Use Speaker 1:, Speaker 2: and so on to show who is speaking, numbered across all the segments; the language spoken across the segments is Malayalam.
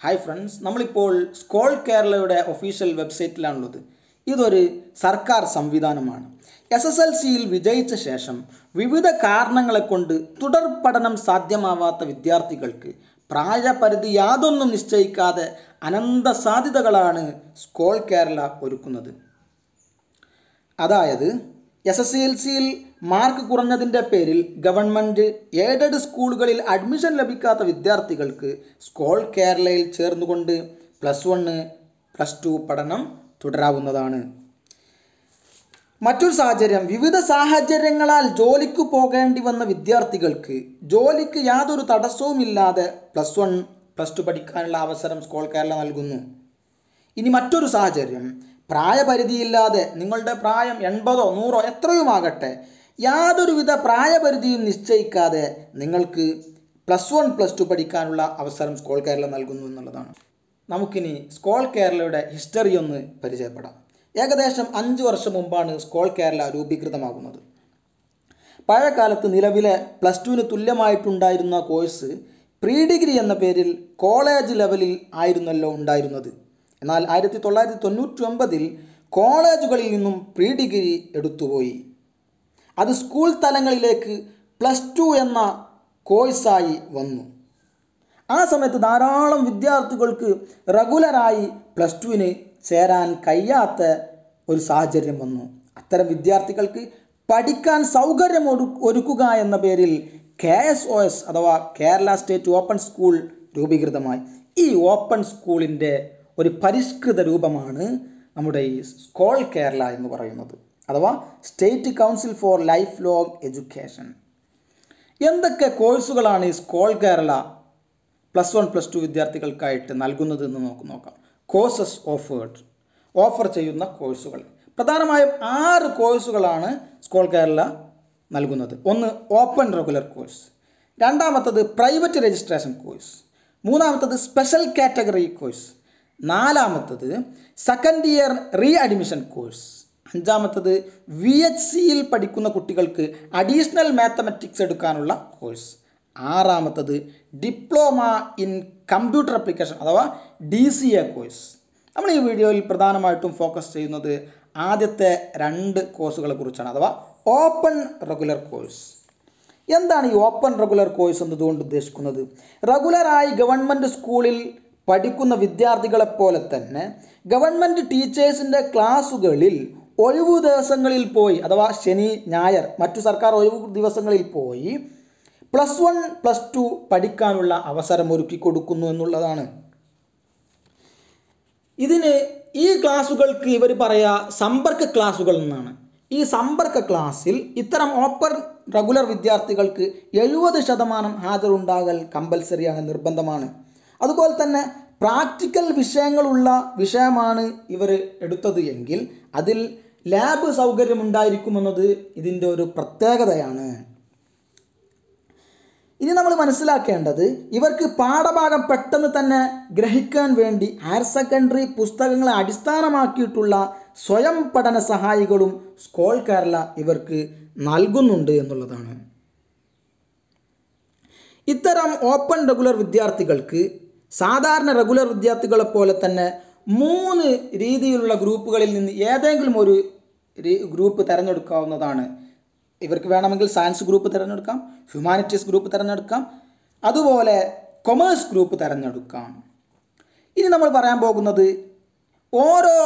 Speaker 1: ഹായ് ഫ്രണ്ട്സ് നമ്മളിപ്പോൾ സ്കോൾ കേരളയുടെ ഒഫീഷ്യൽ വെബ്സൈറ്റിലാണുള്ളത് ഇതൊരു സർക്കാർ സംവിധാനമാണ്. എസ് എസ് എൽ സിയിൽ വിജയിച്ച ശേഷം വിവിധ കാരണങ്ങളെ കൊണ്ട് തുടർ പഠനം സാധ്യമാവാത്ത വിദ്യാർത്ഥികൾക്ക് പ്രായപരിധി യാതൊന്നും നിശ്ചയിക്കാതെ അനന്ത സാധ്യതകളാണ് സ്കോൾ കേരള ഒരുക്കുന്നത്. അതായത് എസ് എസ് എൽ സിയിൽ മാർക്ക് കുറഞ്ഞതിന്റെ പേരിൽ ഗവൺമെന്റ് എയ്ഡഡ് സ്കൂളുകളിൽ അഡ്മിഷൻ ലഭിക്കാത്ത വിദ്യാർത്ഥികൾക്ക് സ്കോൾ കേരളയിൽ ചേർന്നുകൊണ്ട് പ്ലസ് വണ്ണ് പ്ലസ് ടു പഠനം തുടരാവുന്നതാണ്. മറ്റൊരു സാഹചര്യം വിവിധ സാഹചര്യങ്ങളാൽ ജോലിക്ക് പോകേണ്ടി വന്ന വിദ്യാർത്ഥികൾക്ക് ജോലിക്ക് യാതൊരു തടസ്സവുമില്ലാതെ പ്ലസ് വൺ പ്ലസ് ടു പഠിക്കാനുള്ള അവസരം സ്കോൾ കേരള നൽകുന്നു. ഇനി മറ്റൊരു സാഹചര്യം പ്രായപരിധിയില്ലാതെ നിങ്ങളുടെ പ്രായം എൺപതോ നൂറോ എത്രയുമാകട്ടെ യാതൊരുവിധ പ്രായപരിധിയും നിശ്ചയിക്കാതെ നിങ്ങൾക്ക് പ്ലസ് വൺ പ്ലസ് ടു പഠിക്കാനുള്ള അവസരം സ്കോൾ കേരള നൽകുന്നു എന്നുള്ളതാണ്. നമുക്കിനി സ്കോൾ കേരളയുടെ ഹിസ്റ്ററി ഒന്ന് പരിചയപ്പെടാം. ഏകദേശം അഞ്ച് വർഷം മുമ്പാണ് സ്കോൾ കേരള രൂപീകൃതമാകുന്നത്. പഴയകാലത്ത് നിലവിലെ പ്ലസ് ടുവിന് തുല്യമായിട്ടുണ്ടായിരുന്ന കോഴ്സ് പ്രീ ഡിഗ്രി എന്ന പേരിൽ കോളേജ് ലെവലിൽ ആയിരുന്നല്ലോ ഉണ്ടായിരുന്നത്. എന്നാൽ ആയിരത്തി തൊള്ളായിരത്തി തൊണ്ണൂറ്റി ഒമ്പതിൽ കോളേജുകളിൽ നിന്നും പ്രീ ഡിഗ്രി എടുത്തുപോയി. അത് സ്കൂൾ തലങ്ങളിലേക്ക് പ്ലസ് ടു എന്ന കോഴ്സായി വന്നു. ആ സമയത്ത് ധാരാളം വിദ്യാർത്ഥികൾക്ക് റെഗുലറായി പ്ലസ് ടുവിന് ചേരാൻ കഴിയാത്ത ഒരു സാഹചര്യം വന്നു. അത്തരം വിദ്യാർത്ഥികൾക്ക് പഠിക്കാൻ സൗകര്യം ഒരുക്കുക എന്ന പേരിൽ കെ എസ് ഒ എസ് അഥവാ കേരള സ്റ്റേറ്റ് ഓപ്പൺ സ്കൂൾ രൂപീകൃതമായി. ഈ ഓപ്പൺ സ്കൂളിന്റെ ഒരു പരിഷ്കൃത രൂപമാണ് നമ്മുടെ ഈ സ്കോൾ കേരള എന്ന് പറയുന്നത്. അഥവാ state council for lifelong education. എന്തൊക്കെ കോഴ്സുകളാണ് ഈ SCOLE Kerala plus one plus two വിദ്യാർത്ഥികൾക്കായിട്ട് നൽകുന്നത് എന്ന് നമുക്ക് നോക്കാം. കോഴ്സസ് ഓഫേർഡ് ഓഫർ ചെയ്യുന്ന കോഴ്സുകൾ. പ്രധാനമായും ആറ് കോഴ്സുകളാണ് സ്കോൾ കേരള നൽകുന്നത്. ഒന്ന് ഓപ്പൺ റെഗുലർ കോഴ്സ്. രണ്ടാമത്തത് പ്രൈവറ്റ് രജിസ്ട്രേഷൻ കോഴ്സ്. മൂന്നാമത്തത് സ്പെഷ്യൽ കാറ്റഗറി കോഴ്സ്. നാലാമത്തത് second year re admission course. അഞ്ചാമത്തത് വി എച്ച് സിയിൽ പഠിക്കുന്ന കുട്ടികൾക്ക് അഡീഷണൽ മാത്തമെറ്റിക്സ് എടുക്കാനുള്ള കോഴ്സ് ആറാമത്തത് ഡിപ്ലോമ ഇൻ കമ്പ്യൂട്ടർ അപ്ലിക്കേഷൻ അഥവാ ഡി സി എ കോഴ്സ് നമ്മൾ ഈ വീഡിയോയിൽ പ്രധാനമായിട്ടും ഫോക്കസ് ചെയ്യുന്നത് ആദ്യത്തെ രണ്ട് കോഴ്സുകളെ കുറിച്ചാണ് അഥവാ ഓപ്പൺ റെഗുലർ കോഴ്സ് എന്താണ് ഈ ഓപ്പൺ റെഗുലർ കോഴ്സ് എന്നതുകൊണ്ട് ഉദ്ദേശിക്കുന്നത്? റെഗുലറായി ഗവൺമെന്റ് സ്കൂളിൽ പഠിക്കുന്ന വിദ്യാർത്ഥികളെപ്പോലെ തന്നെ ഗവൺമെന്റ് ടീച്ചേഴ്സിന്റെ ക്ലാസ്സുകളിൽ ഒഴിവു ദിവസങ്ങളിൽ പോയി അഥവാ ശനി ഞായർ മറ്റു സർക്കാർ ഒഴിവു ദിവസങ്ങളിൽ പോയി പ്ലസ് വൺ പ്ലസ് ടു പഠിക്കാനുള്ള അവസരം ഒരുക്കി കൊടുക്കുന്നു എന്നുള്ളതാണ്. ഇതിന് ഈ ക്ലാസ്സുകൾക്ക് ഇവർ പറയുക സമ്പർക്ക ക്ലാസ്സുകൾ എന്നാണ്. ഈ സമ്പർക്ക ക്ലാസ്സിൽ ഇത്തരം ഓപ്പർ റെഗുലർ വിദ്യാർത്ഥികൾക്ക് എഴുപത് ശതമാനം ഹാജരുണ്ടാകൽ കമ്പൽസറിയാണ് നിർബന്ധമാണ്. അതുപോലെ തന്നെ പ്രാക്ടിക്കൽ വിഷയങ്ങളുള്ള വിഷയമാണ് ഇവർ എടുത്തത് എങ്കിൽ അതിൽ ലാബ് സൗകര്യമുണ്ടായിരിക്കുമെന്നത് ഇതിന്റെ ഒരു പ്രത്യേകതയാണ്. ഇനി നമ്മൾ മനസ്സിലാക്കേണ്ടത് ഇവർക്ക് പാഠഭാഗം പെട്ടെന്ന് തന്നെ ഗ്രഹിക്കാൻ വേണ്ടി ഹയർ സെക്കൻഡറി പുസ്തകങ്ങളെ അടിസ്ഥാനമാക്കിയിട്ടുള്ള സ്വയം പഠന സഹായികളും സ്കോൾ കേരള ഇവർക്ക് നൽകുന്നുണ്ട് എന്നുള്ളതാണ്. ഇത്തരം ഓപ്പൺ റെഗുലർ വിദ്യാർത്ഥികൾക്ക് സാധാരണ റെഗുലർ വിദ്യാർത്ഥികളെ പോലെ തന്നെ മൂന്ന് രീതിയിലുള്ള ഗ്രൂപ്പുകളിൽ നിന്ന് ഏതെങ്കിലും ഒരു ഗ്രൂപ്പ് തിരഞ്ഞെടുക്കാവുന്നതാണ്. ഇവർക്ക് വേണമെങ്കിൽ സയൻസ് ഗ്രൂപ്പ് തിരഞ്ഞെടുക്കാം ഹ്യൂമാനിറ്റീസ് ഗ്രൂപ്പ് തിരഞ്ഞെടുക്കാം അതുപോലെ കൊമേഴ്സ് ഗ്രൂപ്പ് തിരഞ്ഞെടുക്കാം. ഇനി നമ്മൾ പറയാൻ പോകുന്നത് ഓരോ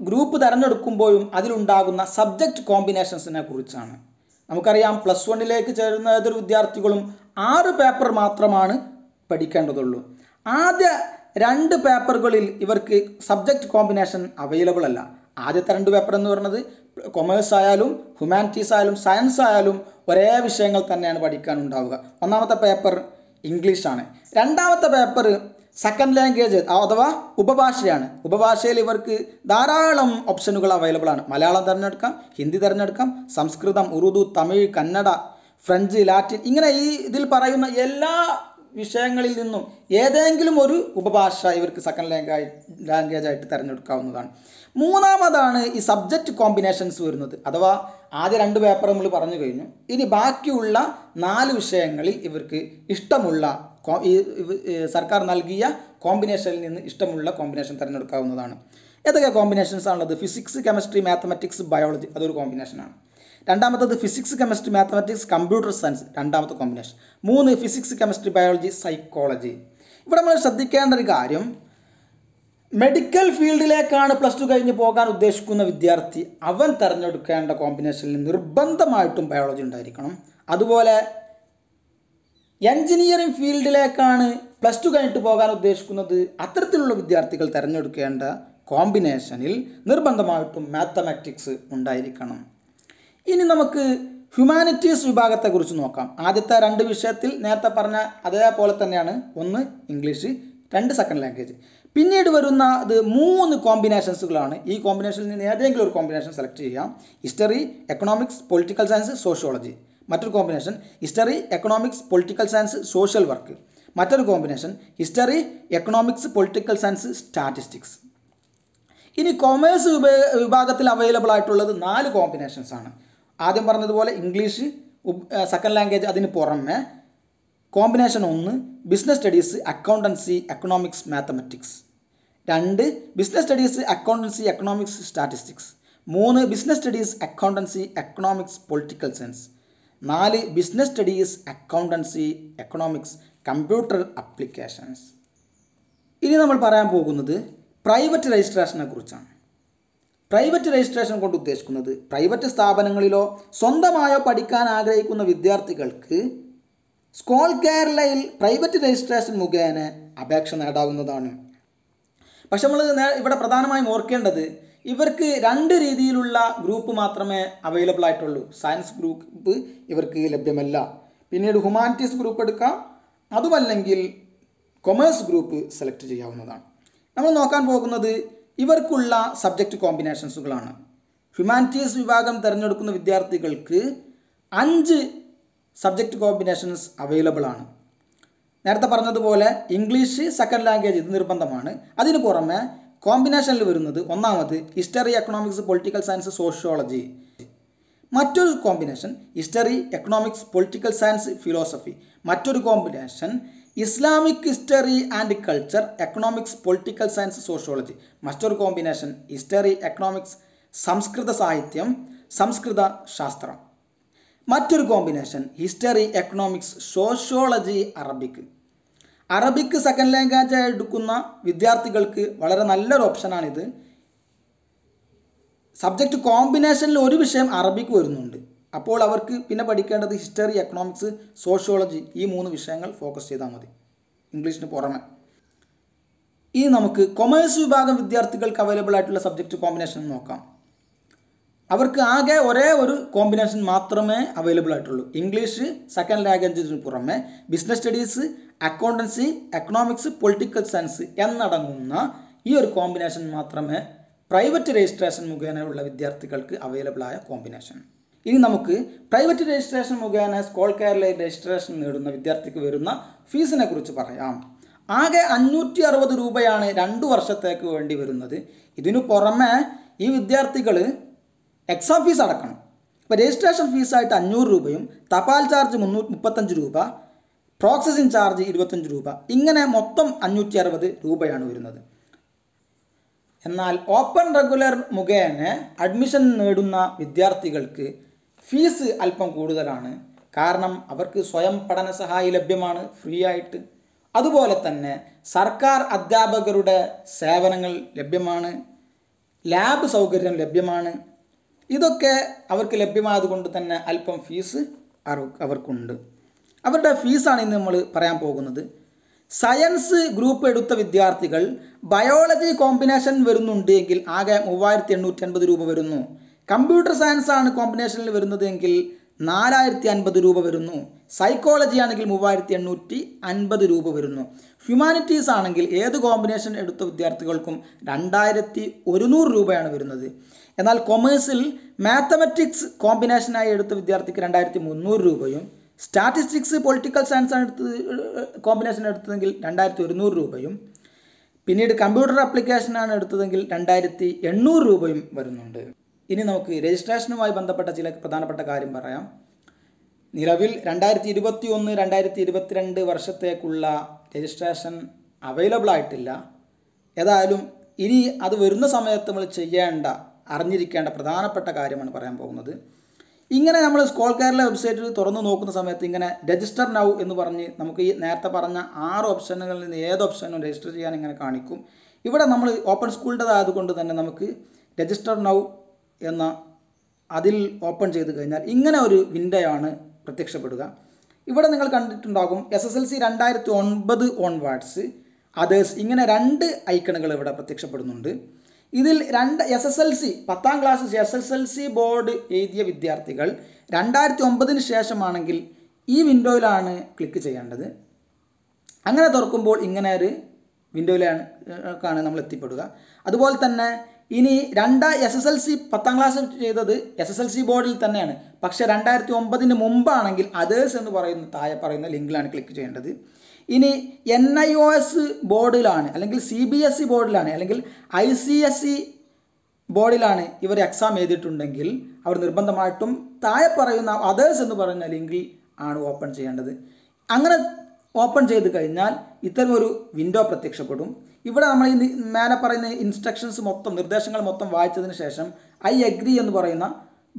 Speaker 1: ഗ്രൂപ്പ് തിരഞ്ഞെടുക്കുമ്പോഴും അതിലുണ്ടാകുന്ന സബ്ജക്റ്റ് കോമ്പിനേഷൻസിനെ കുറിച്ചാണ്. നമുക്കറിയാം പ്ലസ് വണ്ണിലേക്ക് ചേരുന്ന ഏതൊരു വിദ്യാർത്ഥികളും ആറ് പേപ്പർ മാത്രമാണ് പഠിക്കേണ്ടതുള്ളൂ. ആദ്യ രണ്ട് പേപ്പറുകളിൽ ഇവർക്ക് സബ്ജക്റ്റ് കോമ്പിനേഷൻ അവൈലബിൾ അല്ല. ആദ്യത്തെ രണ്ട് പേപ്പർ എന്ന് പറയുന്നത് കൊമേഴ്സ് ആയാലും ഹ്യൂമാനിറ്റീസ് ആയാലും സയൻസ് ആയാലും ഒരേ വിഷയങ്ങൾ തന്നെയാണ് പഠിക്കാൻ ഉണ്ടാവുക. ഒന്നാമത്തെ പേപ്പർ ഇംഗ്ലീഷാണ് രണ്ടാമത്തെ പേപ്പർ സെക്കൻഡ് ലാംഗ്വേജ് അഥവാ ഉപഭാഷയാണ്. ഉപഭാഷയിൽ ഇവർക്ക് ധാരാളം ഓപ്ഷനുകൾ അവൈലബിൾ ആണ്. മലയാളം തിരഞ്ഞെടുക്കാം ഹിന്ദി തിരഞ്ഞെടുക്കാം സംസ്കൃതം ഉറുദു തമിഴ് കന്നഡ ഫ്രഞ്ച് ലാറ്റിൻ ഇങ്ങനെ ഈ ഇതിൽ പറയുന്ന എല്ലാ വിഷയങ്ങളിൽ നിന്നും ഏതെങ്കിലും ഒരു ഉപഭാഷ ഇവർക്ക് സെക്കൻഡ് ലാംഗ്വേജ് ലാംഗ്വേജ് ആയിട്ട് തിരഞ്ഞെടുക്കാവുന്നതാണ്. മൂന്നാമതാണ് ഈ സബ്ജക്റ്റ് കോമ്പിനേഷൻസ് വരുന്നത്. അഥവാ ആദ്യ രണ്ട് പേപ്പർ നമ്മൾ പറഞ്ഞു കഴിഞ്ഞു. ഇനി ബാക്കിയുള്ള നാല് വിഷയങ്ങളിൽ ഇവർക്ക് ഇഷ്ടമുള്ള ഈ സർക്കാർ നൽകിയ കോമ്പിനേഷനിൽ നിന്ന് ഇഷ്ടമുള്ള കോമ്പിനേഷൻ തിരഞ്ഞെടുക്കാവുന്നതാണ്. ഏതൊക്കെ കോമ്പിനേഷൻസ് ആണുള്ളത്? ഫിസിക്സ് കെമിസ്ട്രി മാത്തമാറ്റിക്സ് ബയോളജി അതൊരു കോമ്പിനേഷനാണ് രണ്ടാമത്തത് physics chemistry mathematics computer science രണ്ടാമത്തെ കോമ്പിനേഷൻ മൂന്ന് ഫിസിക്സ് കെമിസ്ട്രി ബയോളജി സൈക്കോളജി ഇവിടെ നമ്മൾ ശ്രദ്ധിക്കേണ്ട ഒരു കാര്യം മെഡിക്കൽ ഫീൽഡിലേക്കാണ് പ്ലസ് ടു കഴിഞ്ഞ് പോകാൻ ഉദ്ദേശിക്കുന്ന വിദ്യാർത്ഥി അവൻ തിരഞ്ഞെടുക്കേണ്ട കോമ്പിനേഷനിൽ നിർബന്ധമായിട്ടും ബയോളജി ഉണ്ടായിരിക്കണം. അതുപോലെ എൻജിനീയറിംഗ് ഫീൽഡിലേക്കാണ് പ്ലസ് ടു കഴിഞ്ഞിട്ട് പോകാൻ ഉദ്ദേശിക്കുന്നത് അത്തരത്തിലുള്ള വിദ്യാർത്ഥികൾ തിരഞ്ഞെടുക്കേണ്ട കോമ്പിനേഷനിൽ നിർബന്ധമായിട്ടും മാത്തമാറ്റിക്സ് ഉണ്ടായിരിക്കണം. ഇനി നമുക്ക് ഹ്യൂമാനിറ്റീസ് വിഭാഗത്തെക്കുറിച്ച് നോക്കാം. ആദ്യത്തെ രണ്ട് വിഷയത്തിൽ നേരത്തെ പറഞ്ഞ അതേപോലെ തന്നെയാണ്. ഒന്ന് ഇംഗ്ലീഷ് രണ്ട് സെക്കൻഡ് ലാംഗ്വേജ് പിന്നീട് വരുന്ന ഇത് മൂന്ന് കോമ്പിനേഷൻസുകളാണ് ഈ കോമ്പിനേഷനിൽ നിന്ന് ഏതെങ്കിലും ഒരു കോമ്പിനേഷൻ സെലക്ട് ചെയ്യാം. History economics political science sociology മറ്റൊരു combination history economics political science social work മറ്റൊരു combination history economics political science statistics ഇനി കൊമേഴ്സ് വിഭാഗത്തിൽ അവൈലബിൾ ആയിട്ടുള്ളത് നാല് കോമ്പിനേഷൻസ് ആണ്. ആദ്യം പറഞ്ഞതുപോലെ ഇംഗ്ലീഷ് സെക്കൻഡ് ലാംഗ്വേജ് അതിന് പുറമെ കോമ്പിനേഷൻ ഒന്ന് business studies accountancy economics mathematics രണ്ട് business studies accountancy economics statistics മൂന്ന് business studies accountancy economics political science നാല് business studies accountancy economics computer applications ഇനി നമ്മൾ പറയാൻ പോകുന്നത് പ്രൈവറ്റ് രജിസ്ട്രേഷനെ കുറിച്ചാണ്. പ്രൈവറ്റ് രജിസ്ട്രേഷൻ കൊണ്ട് ഉദ്ദേശിക്കുന്നത് പ്രൈവറ്റ് സ്ഥാപനങ്ങളിലോ സ്വന്തമായോ പഠിക്കാൻ ആഗ്രഹിക്കുന്ന വിദ്യാർത്ഥികൾക്ക് സ്കോൾ കേരളയിൽ പ്രൈവറ്റ് രജിസ്ട്രേഷൻ മുഖേന അപേക്ഷ നേടാവുന്നതാണ്. പക്ഷെ നമ്മൾ ഇവിടെ പ്രധാനമായും ഓർക്കേണ്ടത് ഇവർക്ക് രണ്ട് രീതിയിലുള്ള ഗ്രൂപ്പ് മാത്രമേ അവൈലബിൾ ആയിട്ടുള്ളൂ. സയൻസ് ഗ്രൂപ്പ് ഇവർക്ക് ലഭ്യമല്ല. പിന്നീട് ഹ്യൂമാനിറ്റീസ് ഗ്രൂപ്പ് എടുക്കാം. അതുമല്ലെങ്കിൽ കൊമേഴ്സ് ഗ്രൂപ്പ് സെലക്ട് ചെയ്യാവുന്നതാണ്. നമ്മൾ നോക്കാൻ പോകുന്നത് ഇവർക്കുള്ള സബ്ജക്റ്റ് കോമ്പിനേഷൻസുകളാണ് ഹ്യൂമാനിറ്റീസ് വിഭാഗം തിരഞ്ഞെടുക്കുന്ന വിദ്യാർത്ഥികൾക്ക് അഞ്ച് സബ്ജക്റ്റ് കോമ്പിനേഷൻസ് അവൈലബിൾ ആണ്. നേരത്തെ പറഞ്ഞതുപോലെ ഇംഗ്ലീഷ് സെക്കൻഡ് ലാംഗ്വേജ് ഇത് നിർബന്ധമാണ്. അതിന് പുറമെ കോമ്പിനേഷനിൽ വരുന്നത് ഒന്നാമത് history economics political science sociology മറ്റൊരു combination history economics political science philosophy മറ്റൊരു combination Islamic history and culture economics political science sociology മറ്റൊരു കോമ്പിനേഷൻ ഹിസ്റ്ററി എക്കണോമിക്സ് സംസ്കൃത സാഹിത്യം സംസ്കൃത ശാസ്ത്രം. മറ്റൊരു combination history economics sociology Arabic Arabic second language എടുക്കുന്ന വിദ്യാർത്ഥികൾക്ക് വളരെ നല്ലൊരു ഓപ്ഷനാണിത് സബ്ജക്റ്റ് കോമ്പിനേഷനിൽ ഒരു വിഷയം അറബിക്ക് വരുന്നുണ്ട്. അപ്പോൾ അവർക്ക് പിന്നെ പഠിക്കേണ്ടത് ഹിസ്റ്ററി എക്കണോമിക്സ് സോഷ്യോളജി ഈ മൂന്ന് വിഷയങ്ങൾ ഫോക്കസ് ചെയ്താൽ മതി. ഇംഗ്ലീഷിന് പുറമെ. ഇനി നമുക്ക് കൊമേഴ്സ് വിഭാഗം വിദ്യാർത്ഥികൾക്ക് അവൈലബിൾ ആയിട്ടുള്ള സബ്ജക്റ്റ് കോമ്പിനേഷൻ നോക്കാം. അവർക്ക് ആകെ ഒരേ ഒരു കോമ്പിനേഷൻ മാത്രമേ അവൈലബിൾ ആയിട്ടുള്ളൂ. ഇംഗ്ലീഷ് സെക്കൻഡ് ലാംഗ്വേജിന് പുറമെ business studies accountancy economics political science എന്നടങ്ങുന്ന ഈ ഒരു കോമ്പിനേഷൻ മാത്രമേ പ്രൈവറ്റ് രജിസ്ട്രേഷൻ മുഖേനയുള്ള വിദ്യാർത്ഥികൾക്ക് അവൈലബിൾ ആയ കോമ്പിനേഷൻ ഇനി നമുക്ക് പ്രൈവറ്റ് രജിസ്ട്രേഷൻ മുഖേന സ്കോൾ കേരളയിൽ രജിസ്ട്രേഷൻ നേടുന്ന വിദ്യാർത്ഥിക്ക് വരുന്ന ഫീസിനെ കുറിച്ച് പറയാം. ആകെ അഞ്ഞൂറ്റി അറുപത് രൂപയാണ് രണ്ട് വർഷത്തേക്ക് വേണ്ടി വരുന്നത്. ഇതിനു പുറമെ ഈ വിദ്യാർത്ഥികൾ എക്സാം ഫീസ് അടക്കണം. ഇപ്പോൾ രജിസ്ട്രേഷൻ ഫീസായിട്ട് അഞ്ഞൂറ് രൂപയും തപാൽ ചാർജ് മുന്നൂറ്റി മുപ്പത്തഞ്ച് രൂപ പ്രോസസ്സിംഗ് ചാർജ് ഇരുപത്തഞ്ച് രൂപ ഇങ്ങനെ മൊത്തം അഞ്ഞൂറ്റി അറുപത് രൂപയാണ് വരുന്നത്. എന്നാൽ ഓപ്പൺ റെഗുലർ മുഖേന അഡ്മിഷൻ നേടുന്ന വിദ്യാർത്ഥികൾക്ക് ഫീസ് അല്പം കൂടുതലാണ്. കാരണം അവർക്ക് സ്വയം പഠന സഹായി ലഭ്യമാണ് ഫ്രീ ആയിട്ട്. അതുപോലെ തന്നെ സർക്കാർ അധ്യാപകരുടെ സേവനങ്ങൾ ലഭ്യമാണ് ലാബ് സൗകര്യം ലഭ്യമാണ്. ഇതൊക്കെ അവർക്ക് ലഭ്യമായതുകൊണ്ട് തന്നെ അല്പം ഫീസ് അവർക്കുണ്ട്. അവരുടെ ഫീസാണ് ഇന്ന് നമ്മൾ പറയാൻ പോകുന്നത്. സയൻസ് ഗ്രൂപ്പ് എടുത്ത വിദ്യാർത്ഥികൾ ബയോളജി കോമ്പിനേഷൻ വരുന്നുണ്ടെങ്കിൽ ആകെ മൂവായിരത്തി എണ്ണൂറ്റി അൻപത് രൂപ വരുന്നു. കമ്പ്യൂട്ടർ സയൻസ് ആണ് കോമ്പിനേഷനിൽ വരുന്നത് എങ്കിൽ നാലായിരത്തി അൻപത് രൂപ വരുന്നു. സൈക്കോളജി ആണെങ്കിൽ മൂവായിരത്തി എണ്ണൂറ്റി അൻപത് രൂപ വരുന്നു. ഹ്യൂമാനിറ്റീസ് ആണെങ്കിൽ ഏത് കോമ്പിനേഷൻ എടുത്ത വിദ്യാർത്ഥികൾക്കും രണ്ടായിരത്തി ഒരുന്നൂറ് രൂപയാണ് വരുന്നത്. എന്നാൽ കൊമേഴ്സിൽ മാത്തമെറ്റിക്സ് കോമ്പിനേഷനായി എടുത്ത വിദ്യാർത്ഥിക്ക് രണ്ടായിരത്തി മുന്നൂറ് രൂപയും സ്റ്റാറ്റിസ്റ്റിക്സ് പൊളിറ്റിക്കൽ സയൻസ് ആണ് എടുത്തത് കോമ്പിനേഷൻ എടുത്തതെങ്കിൽ രണ്ടായിരത്തി ഒരുന്നൂറ് രൂപയും പിന്നീട് കമ്പ്യൂട്ടർ ആപ്ലിക്കേഷനാണ് എടുത്തതെങ്കിൽ രണ്ടായിരത്തി എണ്ണൂറ് രൂപയും വരുന്നുണ്ട്. ഇനി നമുക്ക് രജിസ്ട്രേഷനുമായി ബന്ധപ്പെട്ട ചില പ്രധാനപ്പെട്ട കാര്യം പറയാം. നിലവിൽ രണ്ടായിരത്തി ഇരുപത്തി ഒന്ന് രണ്ടായിരത്തി ഇരുപത്തിരണ്ട് വർഷത്തേക്കുള്ള രജിസ്ട്രേഷൻ അവൈലബിൾ ആയിട്ടില്ല. ഏതായാലും ഇനി അത് വരുന്ന സമയത്ത് നമ്മൾ ചെയ്യേണ്ട അറിഞ്ഞിരിക്കേണ്ട പ്രധാനപ്പെട്ട കാര്യമാണ് പറയാൻ പോകുന്നത്. ഇങ്ങനെ നമ്മൾ സ്കോൾ കേരള വെബ്സൈറ്റിൽ തുറന്നു നോക്കുന്ന സമയത്ത് ഇങ്ങനെ രജിസ്റ്റർ നൗ എന്ന് പറഞ്ഞ് നമുക്ക് ഈ നേരത്തെ പറഞ്ഞ ആറ് ഓപ്ഷനുകളിൽ നിന്ന് ഏത് ഓപ്ഷനും രജിസ്റ്റർ ചെയ്യാൻ ഇങ്ങനെ കാണിക്കും. ഇവിടെ നമ്മൾ ഓപ്പൺ സ്കൂളിന്റെതായതുകൊണ്ട് തന്നെ നമുക്ക് രജിസ്റ്റർ നൗ എന്ന അതിൽ ഓപ്പൺ ചെയ്ത് കഴിഞ്ഞാൽ ഇങ്ങനെ ഒരു വിൻഡോയാണ് പ്രത്യക്ഷപ്പെടുക. ഇവിടെ നിങ്ങൾ കണ്ടിട്ടുണ്ടാകും എസ് എസ് എൽ സി രണ്ടായിരത്തി ഒൻപത് ഓൺവാർഡ്സ് അതേഴ്സ് ഇങ്ങനെ രണ്ട് ഐക്കണുകൾ ഇവിടെ പ്രത്യക്ഷപ്പെടുന്നുണ്ട്. ഇതിൽ രണ്ട് എസ് എസ് എൽ സി പത്താം class S S L C board എഴുതിയ വിദ്യാർത്ഥികൾ രണ്ടായിരത്തി ഒമ്പതിന് ശേഷമാണെങ്കിൽ ഈ വിൻഡോയിലാണ് ക്ലിക്ക് ചെയ്യേണ്ടത്. അങ്ങനെ തുറക്കുമ്പോൾ ഇങ്ങനെ ഒരു വിൻഡോയിലാണ് നമ്മൾ എത്തിപ്പെടുക. അതുപോലെ തന്നെ ഇനി രണ്ട് എസ് എസ് എൽ സി പത്താം ക്ലാസ് ചെയ്തത് എസ് എസ് എൽ സി ബോർഡിൽ തന്നെയാണ്. പക്ഷേ രണ്ടായിരത്തി ഒമ്പതിന് മുമ്പാണെങ്കിൽ അതേഴ്സ് എന്ന് പറയുന്ന താഴെ പറയുന്ന ലിങ്കിലാണ് ക്ലിക്ക് ചെയ്യേണ്ടത്. ഇനി എൻ ഐ ഒ എസ് ബോർഡിലാണ് അല്ലെങ്കിൽ സി ബി എസ് ഇ ബോർഡിലാണ് അല്ലെങ്കിൽ ഐ സി എസ് ഇ ബോർഡിലാണ് ഇവർ എക്സാം എഴുതിയിട്ടുണ്ടെങ്കിൽ അവർ നിർബന്ധമായിട്ടും താഴെ പറയുന്ന അതേഴ്സ് എന്ന് പറയുന്ന ലിങ്കിൽ ആണ് ഓപ്പൺ ചെയ്യേണ്ടത്. അങ്ങനെ ഓപ്പൺ ചെയ്ത് കഴിഞ്ഞാൽ ഇത്തരം ഒരു വിൻഡോ പ്രത്യക്ഷപ്പെടും. ഇവിടെ നമ്മൾ ഈ മേലെ പറയുന്ന ഇൻസ്ട്രക്ഷൻസ് മൊത്തം നിർദ്ദേശങ്ങൾ മൊത്തം വായിച്ചതിന് ശേഷം ഐ അഗ്രി എന്ന് പറയുന്ന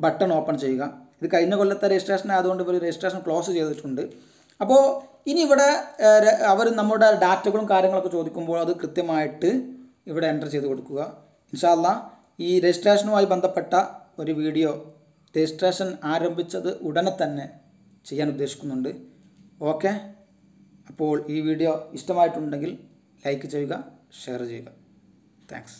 Speaker 1: ബട്ടൺ ഓപ്പൺ ചെയ്യുക. ഇത് കഴിഞ്ഞ കൊല്ലത്തെ രജിസ്ട്രേഷൻ ആയതുകൊണ്ട് ഇവർ രജിസ്ട്രേഷൻ ക്ലോസ് ചെയ്തിട്ടുണ്ട്. അപ്പോൾ ഇനി ഇവിടെ അവർ നമ്മുടെ ഡാറ്റകളും കാര്യങ്ങളൊക്കെ ചോദിക്കുമ്പോൾ അത് കൃത്യമായിട്ട് ഇവിടെ എന്റർ ചെയ്ത് കൊടുക്കുക. ഇൻഷാല്ല ഈ രജിസ്ട്രേഷനുമായി ബന്ധപ്പെട്ട ഒരു വീഡിയോ രജിസ്ട്രേഷൻ ആരംഭിച്ചത് ഉടനെ തന്നെ ചെയ്യാൻ ഉദ്ദേശിക്കുന്നുണ്ട്. ഓക്കെ? അപ്പോൾ ഈ വീഡിയോ ഇഷ്ടമായിട്ടുണ്ടെങ്കിൽ ലൈക്ക് ചെയ്യുക ഷെയർ ചെയ്യുക. താങ്ക്സ്.